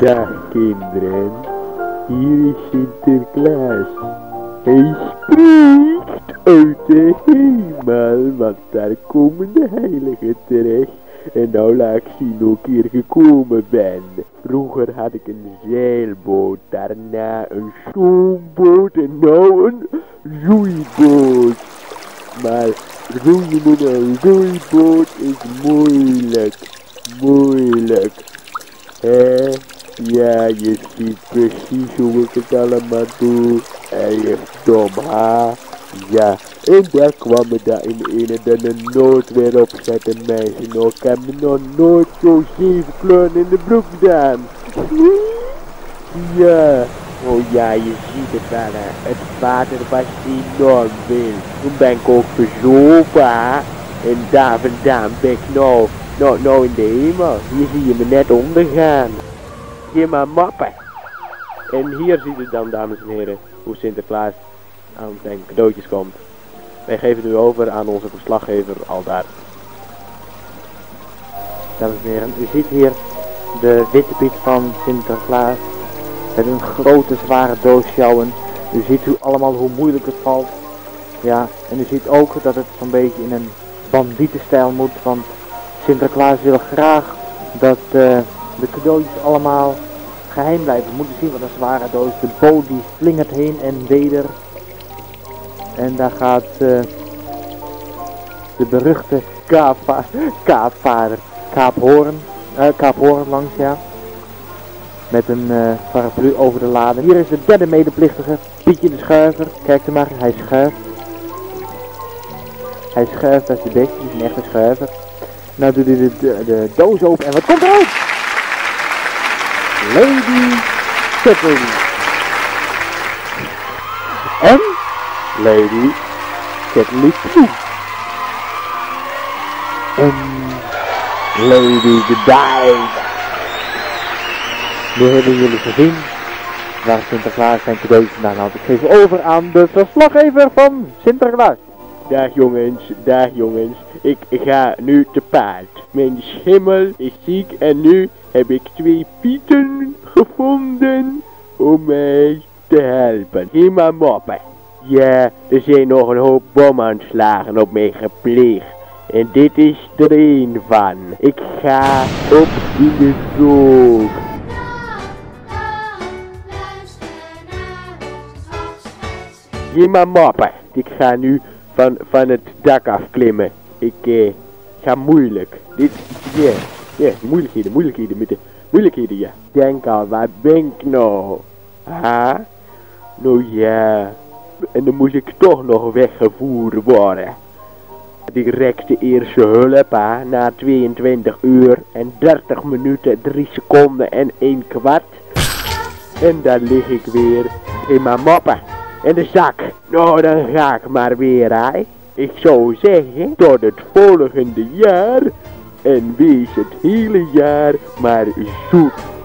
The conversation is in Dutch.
Dag kinderen, hier is Sinterklaas. Hij spreekt uit de hemel, want daar komen de heiligen terecht. En nou laat ik zien hoe ik hier gekomen ben. Vroeger had ik een zeilboot, daarna een stoomboot en nou een roeiboot. Maar roeien met een roeiboot is moeilijk, moeilijk. Ja, je ziet precies hoe ik het allemaal doe. Hij heeft dom haar. Ja, en daar kwam me daar in de ene dan een noot weer op zetten, meisje. Nou, ik heb me nog nooit zo zeven kleuren in de broek gedaan. Ja, oh ja, je ziet het wel. Het water was enorm veel. Toen ben ik ook verzopen. En daar vandaan ben ik nou, nou, nou in de hemel. Hier zie je me net ondergaan. Geef maar mappen. En hier ziet het dan, dames en heren, hoe Sinterklaas aan zijn cadeautjes komt. Wij geven het nu over aan onze verslaggever Aldaar. Dames en heren, u ziet hier de witte piet van Sinterklaas met een grote zware doos sjouwen. U ziet hoe allemaal hoe moeilijk het valt. Ja, en u ziet ook dat het zo'n beetje in een bandietenstijl moet, want Sinterklaas wil graag dat eh, de cadeautjes allemaal geheim blijven. We moeten zien wat een zware doos. De boot die slingert heen en weder. En daar gaat eh, de beruchte kaapva kaapvader, kaaphoorn, uh, kaaphoorn langs, ja. Met een uh, paraplu over de lade. Hier is de derde medeplichtige, Pietje de Schuiver. Kijk er maar, hij schuift. Hij schuift als de beste, hij is een echte schuiver. Nou doet hij de, de, de doos open en wat komt eruit? Lady Shipping. En Lady Pooh. En Lady Godiva. Nu hebben jullie gezien waar Sinterklaas zijn cadeautjes vandaan haalt. Ik geef over aan de verslaggever van Sinterklaas. Dag jongens, dag jongens. Ik ga nu te paard. Mijn schimmel is ziek en nu heb ik twee pieten gevonden om mij te helpen. Geef maar moppen. Ja, er zijn nog een hoop bomaanslagen op mij gepleegd. En dit is er een van. Ik ga op in de zoog. Geef maar moppen. Ik ga nu van, van het dak afklimmen. Ik eh, ga moeilijk. Dit, ja, ja, moeilijkheden, moeilijkheden met de moeilijkheden, ja. Denk al, waar ben ik nou? Ha? Nou ja. En dan moest ik toch nog weggevoerd worden. Directe eerste hulp, hè, na 22 uur en 30 minuten, 3 seconden en 1 kwart. En dan lig ik weer in mijn moppen. In de zak. Nou, dan ga ik maar weer, hè. Ik zou zeggen, tot het volgende jaar. En wees het hele jaar maar zoet.